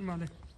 Vale。